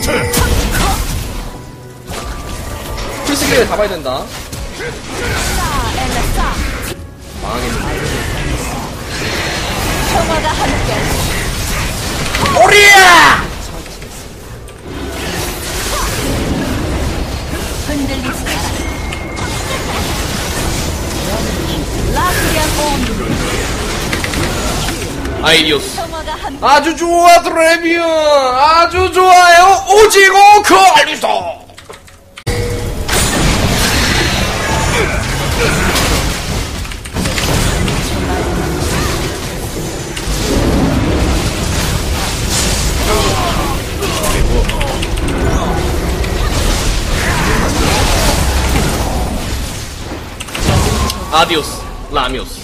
못해. 필수기를 잡아야 된다. 망하겠네. 평화가 함께 오리야! 흔들리지 마라 아이디오스. 아주 좋아, 드레비언! 아주 좋아요! 오지고 그 알리스터! 아디오스, 라미오스.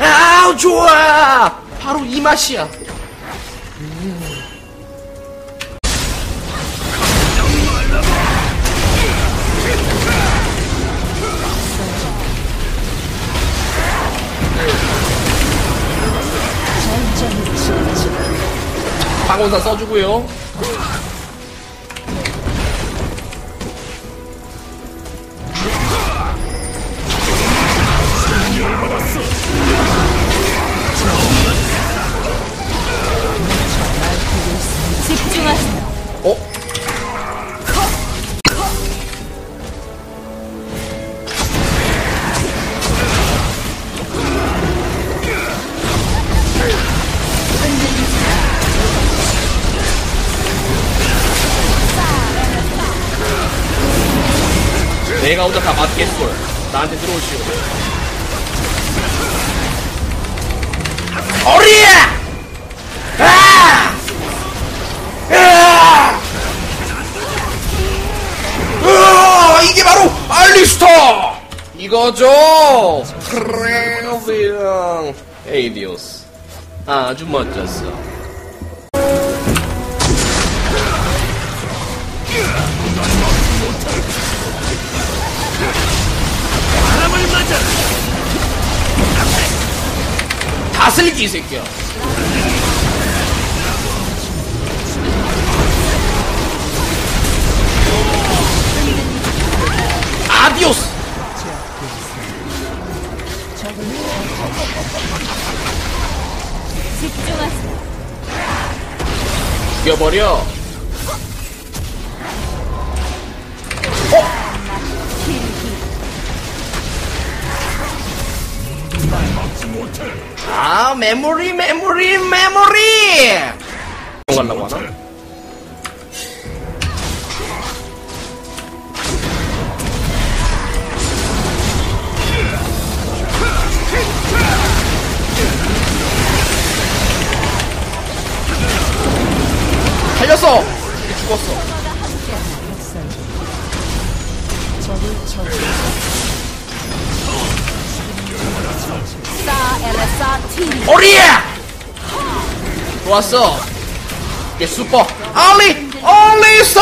아우, 좋아! 바로 이 맛이야. 방원사 써주고요. 어? 내가 혼자 다 맞겠걸. 나한테 들어오시오. 바로 알리스터! 이거죠! 트레비앙 에이디오스. 아주 멋졌어. 바람을 맞아. 다슬기, 이 새끼야. 아디오스! 집중하세요 죽여버려. 아, 메모리, 메모리, 메모리! 가려고 하나? 죽었어. 사 엘레사 티 오리야! 좋았어. 이게 슈퍼 알리, 알리서!